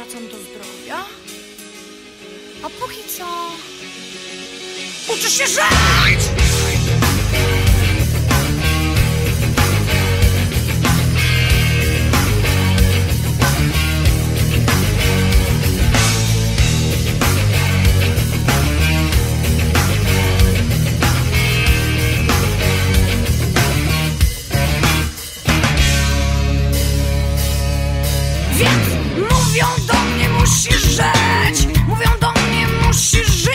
wracam do zdrowia. A póki co... Uczę się żyć! Mówią do mnie musisz żyć. Mówią do mnie musisz żyć